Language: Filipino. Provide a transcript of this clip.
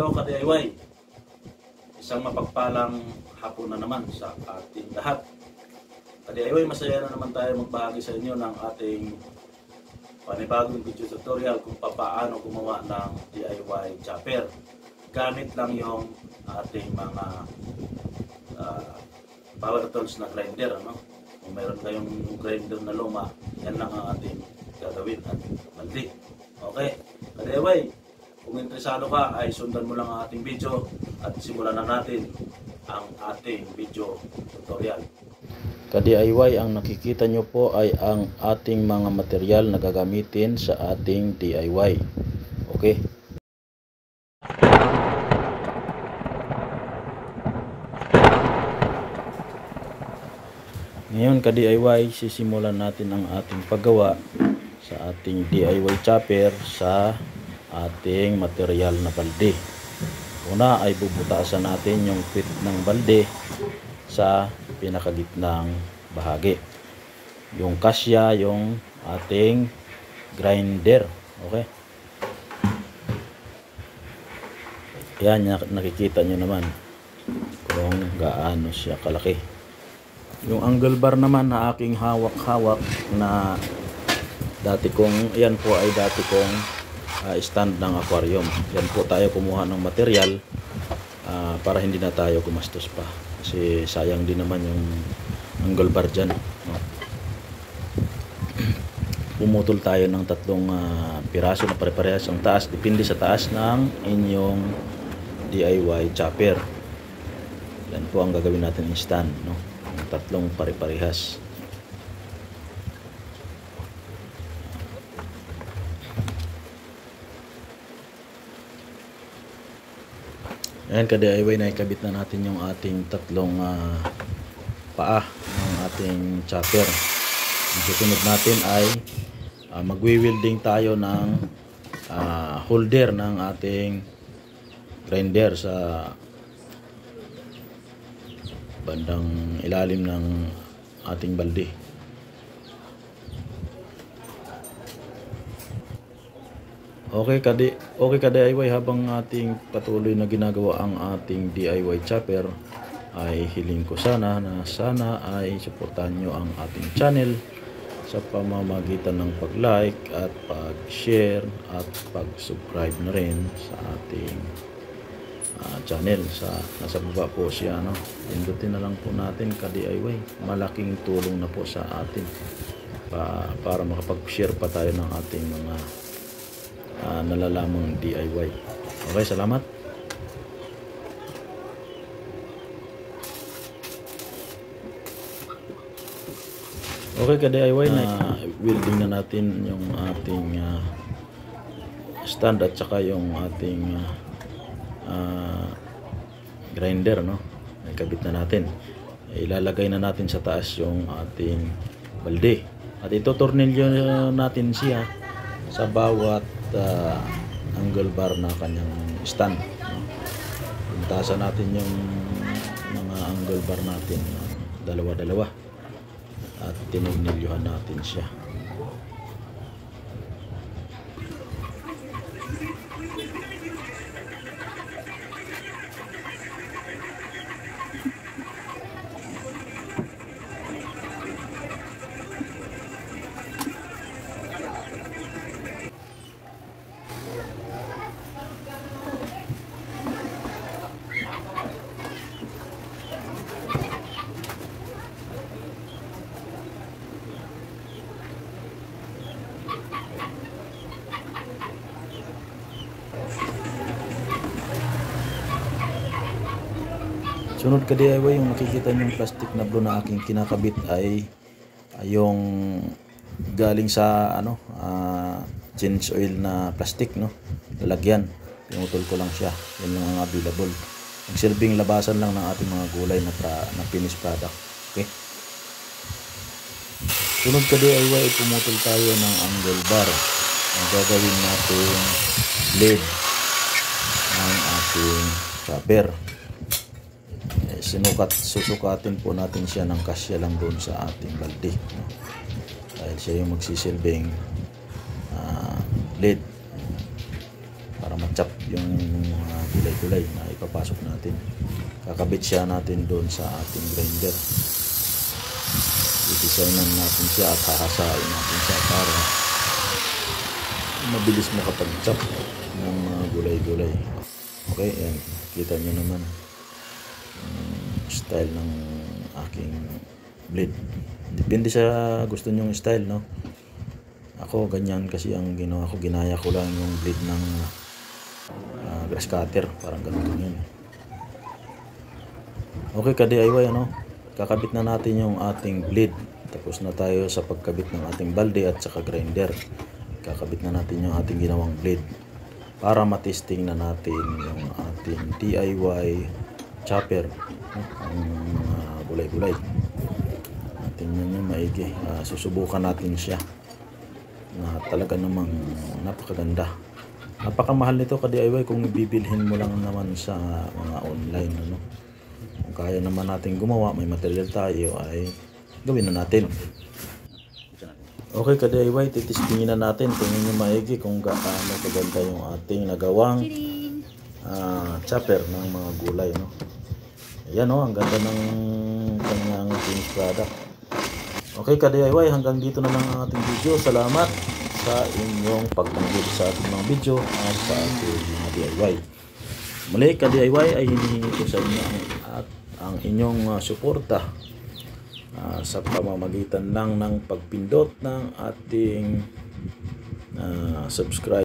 Hello ka-DIY. Isang mapagpalang hapon na naman sa ating lahat. Ka-DIY, masaya na naman tayo magbahagi sa inyo ng ating panibagong video tutorial kung paano gumawa ng DIY chopper. Gamit lang yung ating mga uh, power tools na grinder. Ano? Kung mayroon kayong grinder na luma, yan lang ang ating gagawin at mandi. Okay? Ka-DIY, kung interesado ka ay sundan mo lang ang ating video at simulan na natin ang ating video tutorial. Ka-DIY, ang nakikita nyo po ay ang ating mga material na gagamitin sa ating DIY. Okay? Ngayon ka-DIY, sisimulan natin ang ating paggawa sa ating DIY chopper sa ating material na balde. Una ay bubutasan natin yung pit ng balde sa pinakagitnang bahagi. Yung kasya, yung ating grinder. Okay? Yan, nakikita nyo naman kung gaano siya kalaki. Yung angle bar naman na aking hawak-hawak na dati kong, yan po ay dati kong uh, stand ng aquarium. Yan po tayo kumuha ng material uh, para hindi na tayo gumastos pa. Kasi sayang din naman yung angle bar dyan. No? Pumutol tayo ng tatlong uh, piraso na pare-parehas ang taas. Depende sa taas ng inyong DIY chopper. Yan po ang gagawin natin in stand. No? Yung tatlong pare-parehas. Ayan ka-DIY na ikabit na natin yung ating tatlong uh, paa ng ating chopper. Ang susunod natin ay uh, magwi-welding tayo ng uh, holder ng ating grinder sa bandang ilalim ng ating balde. Okay ka di, okay ka DIY habang ating patuloy na ginagawa ang ating DIY chopper ay hiling ko sana na sana ay suportahan nyo ang ating channel sa pamamagitan ng pag-like at pag-share at pag-subscribe na rin sa ating uh, channel. Sa nasa baba po siya no pindutin na lang po natin ka DIY malaking tulong na po sa atin pa, para makapag-share pa tayo ng ating mga uh, nalalamang DIY. Okay, salamat. Okay ka DIY na uh, welding na natin yung ating uh, stand at saka yung ating uh, uh, grinder no. Ikabit na natin. Ilalagay na natin sa taas yung ating balde. At ito tornilyo natin siya sa bawat uh, angle bar na kanyang stand. Puntasan natin yung mga angle bar natin. Dalawa-dalawa. At tinignilyuhan natin siya. Sunod ka DIY, yung makikita nyo yung plastic na blue na aking kinakabit ay, yung galing sa ano uh, change oil na plastic no? Lalagyan. Pinutol ko lang siya. Yan lang ang available. Ang silbing labasan lang ng ating mga gulay na, pra, na finished product. Okay? Sunod ka DIY pumutol tayo ng angle bar. Ang gagawin natin blade ng ating chopper sinukat susukatin po natin siya ng kasya lang doon sa ating balde no? dahil siya yung magsisilbing uh, lid para matchap yung uh, gulay gulay-gulay na ipapasok natin. Kakabit siya natin doon sa ating grinder. I-designan natin siya at hahasain natin siya para mabilis makapag-chop ng mga gulay-gulay. Okay, yan. Kita nyo naman style ng aking blade. Depende sa gusto nyong style, no? Ako, ganyan kasi ang ginawa ko. Ginaya ko lang yung blade ng ah, grass cutter. Parang ganito yun. Okay ka DIY ano? Kakabit na natin yung ating blade. Tapos na tayo sa pagkabit ng ating balde at saka grinder. Kakabit na natin yung ating ginawang blade para matesting na natin yung ating DIY chopper ang mga gulay-gulay. Tingnan nyo maigi. Ah, susubukan natin siya na talaga namang napakaganda. Napakamahal nito ka DIY kung bibilhin mo lang naman sa mga online ano. Kung kaya naman natin gumawa, may material tayo ay gawin na natin. Okay ka DIY, titistingin na natin. Tingnan nyo maigi kung gaano kaganda yung ating nagawang ah, chopper ng mga gulay. No? Ayan o, ang ganda ng kanyang finished product. Okay ka DIY, hanggang dito na lang ang ating video. Salamat sa inyong pagtanggol sa ating mga video at sa ating DIY. Muli ka DIY ay hinihingi ko sa inyo ang, at ang inyong ah, suporta ah, sa pamamagitan lang ng pagpindot ng ating ah, subscribe